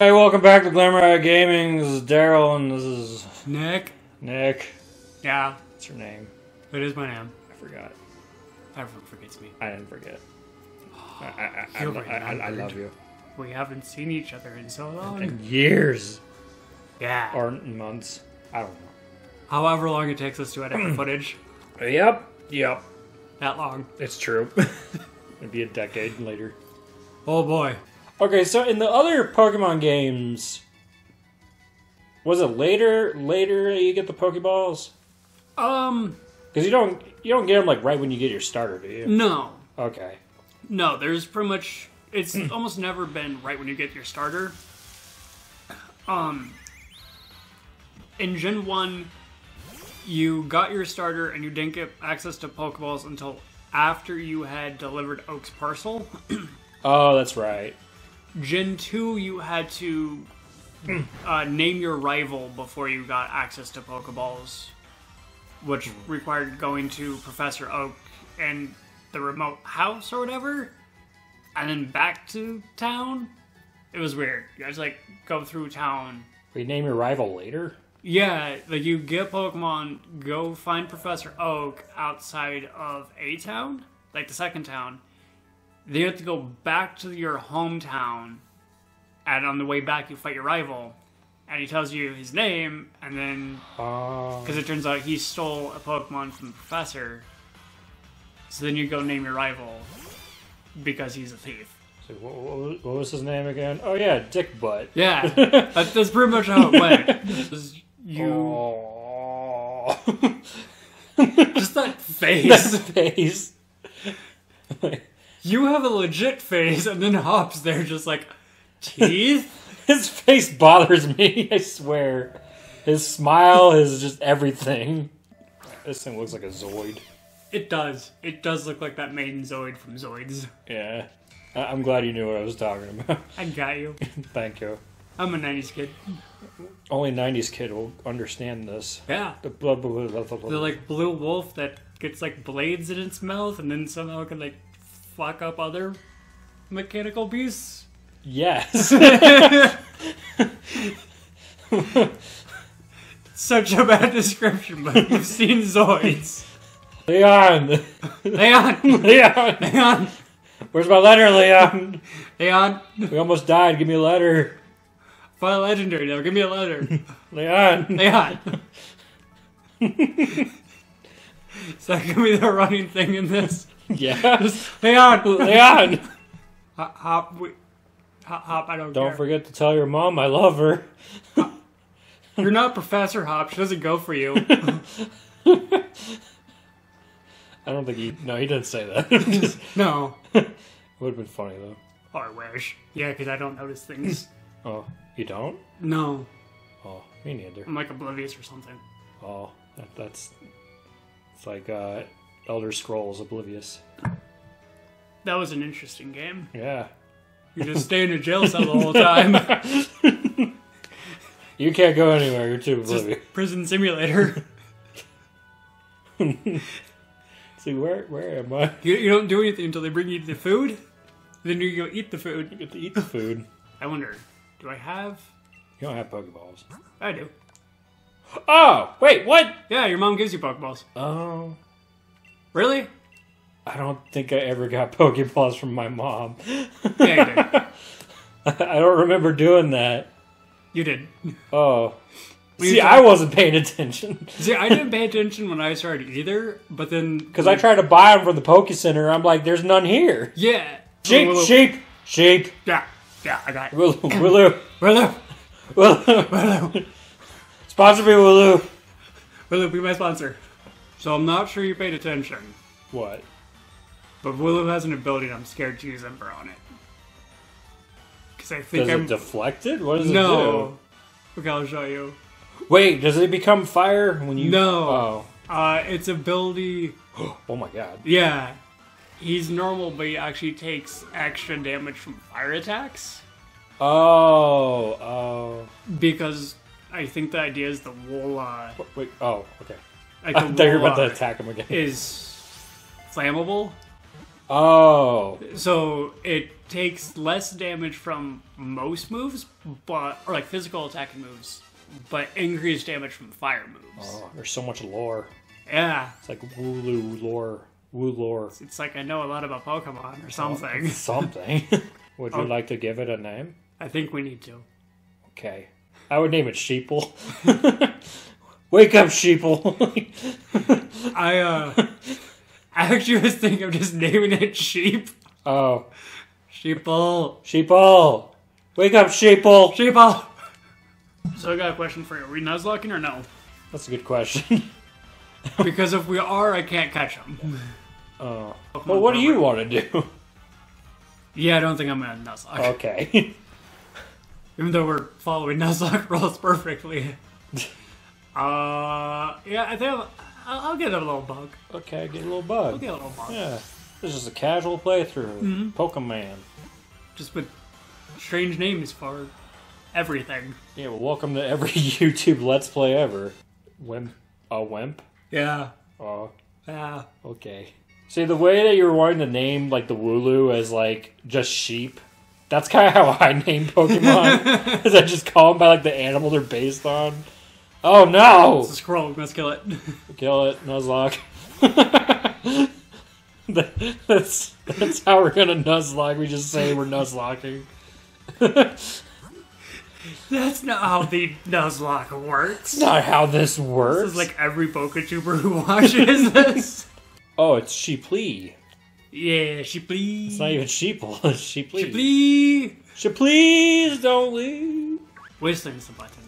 Hey, welcome back to Glamour Guy Gaming. This is Daryl, and this is Nick? Nick. Yeah, What's your name? it is my name. I forgot. Everyone forgets me. I didn't forget. I, I, I, You're I, I, love you. We haven't seen each other in so long. In years Yeah. or months. I don't know. However long it takes us to edit the footage. know. Yep. Yep. That long. It's true. It'd be a decade later. Oh boy. Okay, so in the other Pokemon games, was it later? Later you get the Pokeballs? Um, Because you don't you don't get them like right when you get your starter, do you? no. Okay. No, there's pretty much. It's almost never been right when you get your starter. Um, in Gen 1, you got your starter and you didn't get access to Pokeballs until after you had delivered Oak's parcel. Oh, that's right. Gen 2, you had to uh, name your rival before you got access to Pokeballs, which required going to Professor Oak and the remote house or whatever, and then back to town. It was weird. You guys like go through town. We name your rival later. Yeah, like you get Pokemon, go find Professor Oak outside of a town, like the second town. Then you have to go back to your hometown, and on the way back you fight your rival, and he tells you his name, and then um. because it turns out he stole a Pokemon from the professor, so then you go name your rival because he's a thief. so what, what was- his name again? Oh yeah, Dick Butt. Yeah, that's, that's pretty much how it went. Just You Oh. just that face. That face. You have a legit face, and then Hop's there just like, teeth? His face bothers me. I swear. His smile is just everything. This thing looks like a Zoid. It does. It does look like that main Zoid from Zoids. Yeah. I- I'm glad you knew what I was talking about. I got you. Thank you. I'm a 90s kid. Only 90s kid will understand this. Yeah. The blah, blah, blah, blah, blah. The like blue wolf that gets like blades in its mouth and then somehow can like fuck up other mechanical beasts. Yes. Such a bad description, but you've seen Zoids. Leon! Leon! Leon! Leon! Where's my letter, Leon? Leon! We almost died. Give me a letter. Find a legendary now. Give me a letter. Leon! Leon! Is that gonna be the running thing in this? Yeah. Leon! Leon! Hop, hop, we, hop, hop, I don't, Don't care. forget to tell your mom I love her. You're not Professor Hop. She doesn't go for you. I don't think he. No, he didn't say that. it no. would have been funny, though. I wish. Yeah, because I don't notice things. Oh, you don't? no. Oh, me neither. I'm like oblivious or something. Oh, that, that's. It's like uh, Elder Scrolls Oblivious. That was an interesting game. Yeah. You just stay in a jail cell the whole time. You can't go anywhere. You're too Just oblivious. prison simulator. See, where where am I? You, you don't do anything until they bring you the food. Then you go eat the food. You get to eat the food. I wonder, do I have? You don't have Pokeballs. I do. Oh, wait, what? Yeah, your mom gives you Pokeballs. Oh, Really? I don't think I ever got Pokeballs from my mom. Yeah. I don't remember doing that. You did. Oh. See, used I wasn't paying attention. See, I didn't pay attention when I started either, but then Because I tried to buy them from the Poke Center. I'm like, there's none here. Yeah. Sheep, Wooloo- sheep, sheep. Yeah, yeah, I got it. Wooloo, Wooloo, Wooloo, Wooloo. Wooloo, Sponsor me, Wooloo. Wooloo, be my sponsor. So I'm not sure you paid attention, What? but Wooloo has an ability and I'm scared to use Ember on it. Because I think Does I'm... it deflect it? What does no. Okay, I'll show you. it do? Wait, does it become fire when you? No. Uh, its ability... Oh. Oh my god. Yeah. He's normal, but he actually takes extra damage from fire attacks. Oh. Oh. Because I think the idea is the wool, uh... Wait. Oh. Okay. Like I thought you were about to attack him again. is flammable. Oh, So it takes less damage from most moves, but or like physical attacking moves, but increased damage from fire moves. oh, there's so much lore. Yeah, It's like Wooloo lore, Woo lore, it's like I know a lot about Pokemon or something. something. Would you Oh. like to give it a name? I think we need to. Okay, I would name it Sheeple. Wake up, Sheeple. I uh, I actually was thinking of just naming it Sheep. oh, Sheeple. Sheeple. Wake up, Sheeple. Sheeple. So I got a question for you. Are we nuzlocking or no? That's a good question. Because if we are, I can't catch them. Oh, well, what do you want to do? Yeah, I don't think I'm gonna nuzlocke. Okay. Even though we're following Nuzlocke rules perfectly. Uh, yeah, I think I'll, I'll I'll get a little bug. okay, get a little I'll bug. get a little bug. Yeah, this is a casual playthrough. Pokemon. Just with strange names for everything. Yeah, well, welcome to every YouTube Let's Play ever. Wimp. A wimp? Yeah. Oh, Yeah. okay. See, the way that you were wanting to name, like, the Wooloo as, like, just sheep, that's kind of how I name Pokemon. Is I just call them by, like, the animal they're based on. Oh, no! It's a scroll. Let's kill it. Kill it, Nuzlocke. That- that's, that's how we're gonna Nuzlocke. We just say we're Nuzlocking. That's not how the Nuzlocke works. Not how this works. This is like every PokeTuber who watches this. oh, it's Sheeplee. yeah, she please. It's not even Sheeple. It's Sheeplee. She please. She please don't leave. Whistling's the button.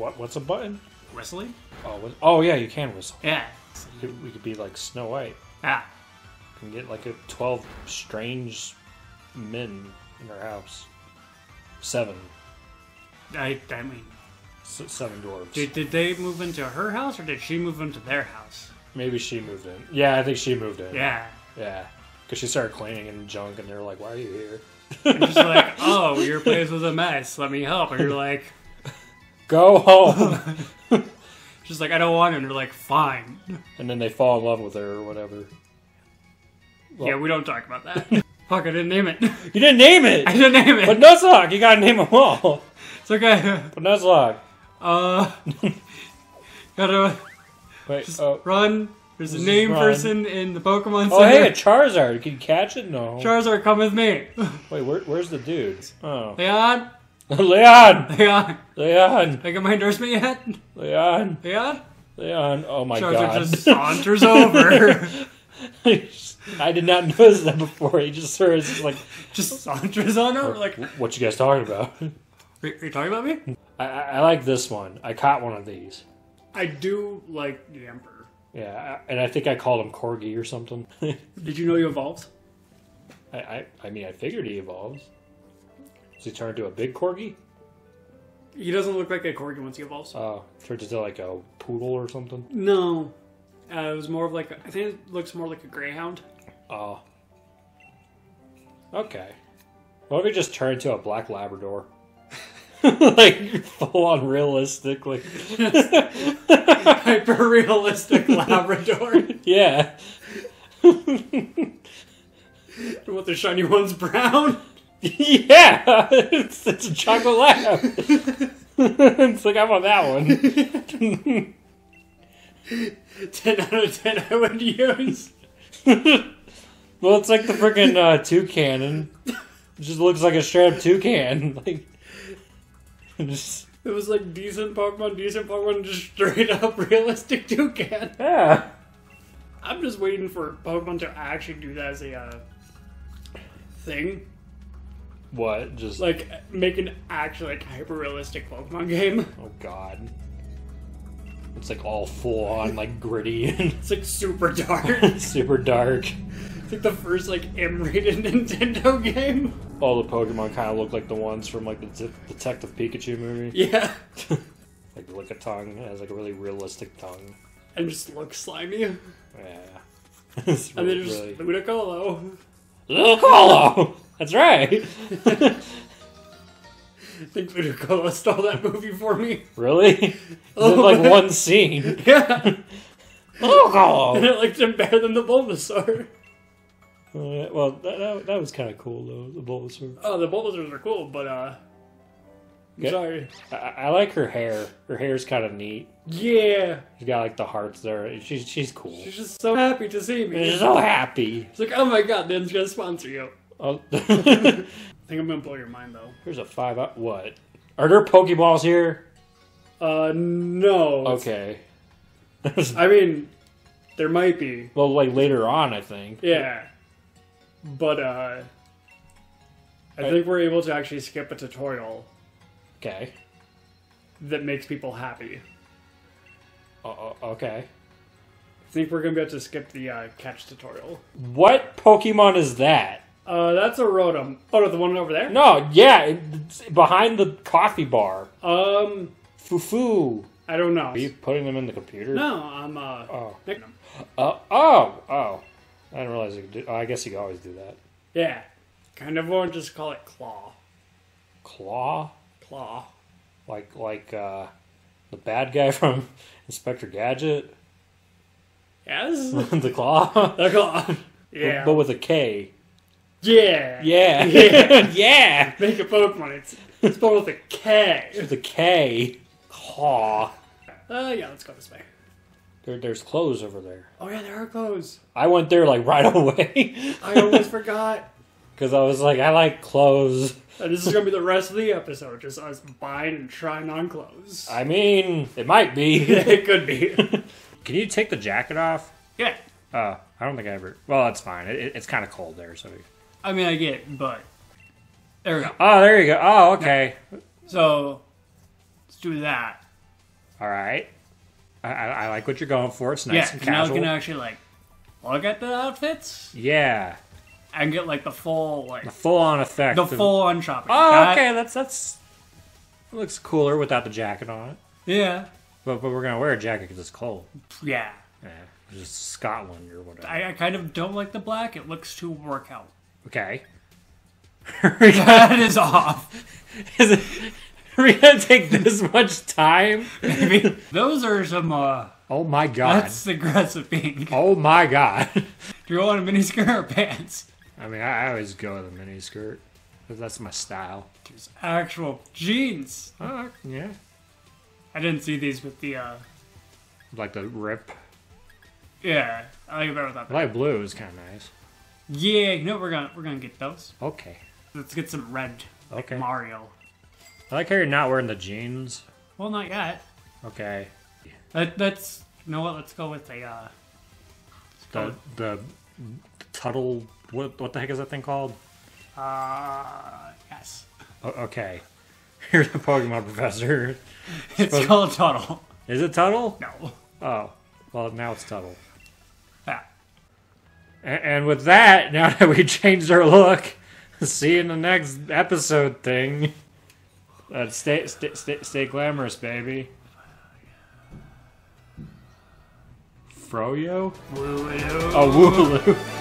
What? What's a button? Whistling? Oh, whi- oh yeah, you can whistle. Yeah. We could, we could be like Snow White Ah. and get like a twelve strange men in our house. Seven, I, I mean, S- seven dwarves. did, did they move into her house or did she move into their house? Maybe she moved in. Yeah, I think she moved in. Yeah. Yeah. Because she started cleaning and junk, and they're like, why are you here? And just like, oh, your place was a mess. Let me help. And you're like, Go home! She's like, I don't want. And you're like, fine. and then they fall in love with her or whatever. Well- yeah, we don't talk about that. Fuck, I didn't name it. You didn't name it! I didn't name it. But Nuzlocke! You gotta name them all! It's okay. But Nuzlocke! Uh, gotta Wait, just oh. run. There's a Just name run. person in the Pokemon Center. Oh, hey, a Charizard! Can you catch it? No. Charizard, come with me. Wait, where, where's the dude? Oh. Leon, Leon! Leon, Leon! I got my endorsement yet? Leon! Leon? Leon! Oh my Charizard god. just saunters over. I did not notice that before. He just sort of just like, just saunters on over. Like, what you guys talking about? are are you talking about me? I, I I like this one. I caught one of these. I do like the Yamper. Yeah, and I think I called him Corgi or something. Did you know he evolves? I, I mean, I figured he evolves. Does he turn into a big Corgi? He doesn't look like a Corgi once he evolves. Oh, turns into like a poodle or something. No. Uh, it was more of like, a, I think it looks more like a Greyhound. Oh. Okay. What if he just turned into a black Labrador? like full on realistic, like Hyper realistic Labrador. yeah. What the shiny one's brown? yeah, it's, it's a chocolate lab. it's like I want that one. 10 out of 10 I would use. Well, it's like the freaking uh, toucan, and it just looks like a straight up toucan. Like, just, It was like decent Pokemon, decent Pokemon, just straight up realistic toucan. yeah. I'm just waiting for Pokemon to actually do that as a uh, thing. What? Just Like, make an actual, like, hyper realistic Pokemon game. oh god. It's like all full on, like gritty and It's like super dark. super dark. It's like the first, like, M rated Nintendo game. All the Pokemon kind of look like the ones from like the De- Detective Pikachu movie. Yeah. Like Lickitung it has like a really realistic tongue. And just look slimy. Yeah. it's And then really, just really... Ludicolo. Ludicolo! That's right. I think Ludicolo stole that movie for me. Really? Is Oh, it like one scene? Yeah. And Ludicolo! I liked him better than the Bulbasaur. Uh, well, that, that, that was kind of cool though. The Bulbasaur. Oh, the Bulbasaurs are cool, but uh, I'm Yeah. sorry. I, I like her hair. Her hair's kind of neat. Yeah, She's got like the hearts there. She's she's cool. she's just so happy to see me. She's so happy. It's like, oh my god, Dan's gonna sponsor you. Oh, I think I'm gonna blow your mind though. Here's a five. Up. What? Are there Pokeballs here? Uh, no. Okay. I mean, there might be. well, like later on, I think. Yeah. But, uh, I Right. think we're able to actually skip a tutorial Okay. that makes people happy. Uh, uh, okay. I think we're gonna be able to skip the uh, catch tutorial. What Pokemon is that? Uh, that's a Rotom. Oh, the one over there? No, yeah, it's behind the coffee bar. Um, Fufu. I don't know. Are you putting them in the computer? No, I'm, uh, Oh. picking them. Uh, oh. Oh. I didn't realize you could do. Oh, I guess you could always do that. Yeah. Kind of want to just call it Claw. Claw. Claw. Like like uh, the bad guy from Inspector Gadget. Yes? the claw. the Claw. Yeah. But with a K. yeah. Yeah. Yeah. yeah. Make a Pokemon. It's, it's spelled with a K. With a K. Claw. Uh, yeah, let's go this way. There, there's clothes over there. Oh, yeah, there are clothes. I went there like right away I almost forgot. because I was like, I like clothes. And this is going to be the rest of the episode, just us buying and trying on clothes. I mean, it might be. it could be. Can you take the jacket off? yeah. Oh, I don't think I ever. Well, it's fine. It, it- it's kind of cold there, so. I mean, I get it, but. There we go. Oh, there you go. Oh, okay. So, let's do that. All right. I, I, I like what you're going for. It's nice yeah, and now we casual. can actually, like, look at the outfits Yeah, and get, like, the full, like, the full-on effect. the of- full on shopping. Oh, That- okay. That's that's. It looks cooler without the jacket on it. Yeah. But but we're gonna wear a jacket because it's cold. Yeah. Yeah, just Scotland or whatever. I, I kind of don't like the black. It looks too workout. Okay. that is off. Is it, are we gonna take this much time? Maybe. Those are some, uh, Oh my god. that's aggressive pink. Oh my god. Do you want a mini skirt or pants? I mean, I, I always go with a mini skirt. 'cause That's my style. There's actual jeans. Oh, yeah. I didn't see these with the, uh, Like the rip. yeah. I like it better without that. light blue is kind of nice. Yeah, you know we're gonna we're gonna get those. Okay. Let's get some red. Like Okay. Mario. I like how you're not wearing the jeans. Well, not yet. Okay. Let, let's. You know what? Let's go with the Uh, The the Tuttle. What what the heck is that thing called? uh, yes. O- okay. Here's a Pokemon professor. It's Supposed- called Tuttle. Is it Tuttle? No. Oh. Well, now it's Tuttle. And with that, now that we changed our look, see you in the next episode thing. Uh, stay, stay, stay, stay glamorous, baby. Froyo? Woo-woo. Oh, Wooloo.